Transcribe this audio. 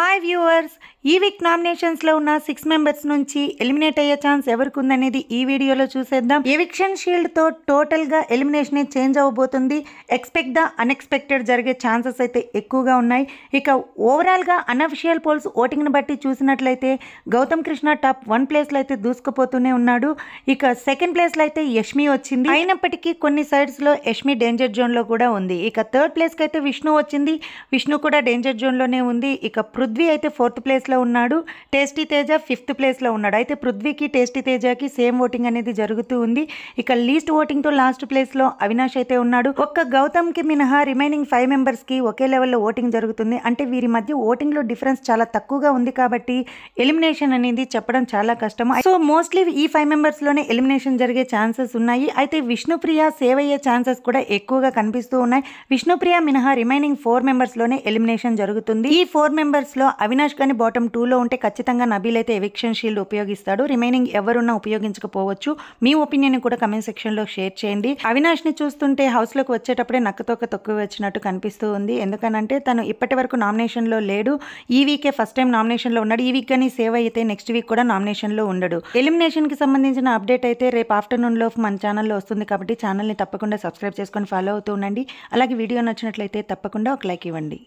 Hi viewers, ఈ week నామినేషన్స్లో ఉన్న సిక్స్ మెంబర్స్ నుంచి ఎలిమినేట్ అయ్యే ఛాన్స్ ఎవరికి ఉందనేది ఈ వీడియోలో చూసేద్దాం. ఎవిక్షన్ షీల్డ్తో టోటల్గా ఎలిమినేషన్ చేంజ్ అవ్వబోతుంది. ఎక్స్పెక్ట్ ద అన్ఎక్స్పెక్టెడ్ జరిగే ఛాన్సెస్ అయితే ఎక్కువగా ఉన్నాయి. ఇక ఓవరాల్గా అన్అఫిషియల్ పోల్స్ ఓటింగ్ని బట్టి చూసినట్లయితే గౌతమ్ కృష్ణ టాప్ వన్ ప్లేస్లో అయితే దూసుకుపోతూనే ఉన్నాడు. ఇక సెకండ్ ప్లేస్లో అయితే యష్మి వచ్చింది. అయినప్పటికీ కొన్ని సైడ్స్లో యష్మి డేంజర్ జోన్లో కూడా ఉంది. ఇక థర్డ్ ప్లేస్కి అయితే విష్ణు వచ్చింది. విష్ణు కూడా డేంజర్ జోన్లోనే ఉంది. ఇక పృథ్వీ అయితే ఫోర్త్ ప్లేస్లో ఉన్నాడు. టేస్టీ తేజ ఫిఫ్త్ ప్లేస్లో ఉన్నాడు. అయితే పృథ్వీకి టేస్టీ తేజకి సేమ్ ఓటింగ్ అనేది జరుగుతూ ఉంది. ఇక లీస్ట్ ఓటింగ్తో లాస్ట్ ప్లేస్లో అవినాష్ అయితే ఉన్నాడు. ఒక్క గౌతమ్కి మినహా రిమైనింగ్ ఫైవ్ మెంబర్స్కి ఒకే లెవెల్లో ఓటింగ్ జరుగుతుంది. అంటే వీరి మధ్య ఓటింగ్లో డిఫరెన్స్ చాలా తక్కువగా ఉంది కాబట్టి ఎలిమినేషన్ అనేది చెప్పడం చాలా కష్టం. సో మోస్ట్లీ ఈ ఫైవ్ మెంబర్స్లోనే ఎలిమినేషన్ జరిగే ఛాన్సెస్ ఉన్నాయి. అయితే విష్ణుప్రియ సేవ్ అయ్యే ఛాన్సెస్ కూడా ఎక్కువగా కనిపిస్తూ ఉన్నాయి. విష్ణుప్రియ మినహా రిమైనింగ్ ఫోర్ మెంబర్స్లోనే ఎలిమినేషన్ జరుగుతుంది. ఈ ఫోర్ మెంబర్స్లో అవినాష్ కానీ బాటమ్ టూలో ఉంటే ఖచ్చితంగా నబీల్ అయితే ఎవిక్షన్ షీల్డ్ ఉపయోగిస్తాడు. రిమైనింగ్ ఎవరున్నా ఉపయోగించకపోవచ్చు. మీ ఒపీనియన్ కూడా కమెంట్ సెక్షన్లో షేర్ చేయండి. అవినాష్ని చూస్తుంటే హౌస్లోకి వచ్చేటప్పుడే నక్కతోక తొక్కు వచ్చినట్టు కనిపిస్తూ ఉంది. ఎందుకనంటే తను ఇప్పటి వరకు నామినేషన్లో లేడు. ఈ వీకే ఫస్ట్ టైం నామినేషన్లో ఉన్నాడు. ఈ వీక్ కానీ సేవ్ అయితే నెక్స్ట్ వీక్ కూడా నామినేషన్లో ఉండడు. ఎలిమినేషన్కి సంబంధించిన అప్డేట్ అయితే రేపు ఆఫ్టర్నూన్లో మన ఛానల్లో వస్తుంది కాబట్టి ఛానల్ని తప్పకుండా సబ్స్క్రైబ్ చేసుకొని ఫాలో అవుతూ ఉండండి. అలాగే వీడియో నచ్చినట్లయితే తప్పకుండా ఒక లైక్ ఇవ్వండి.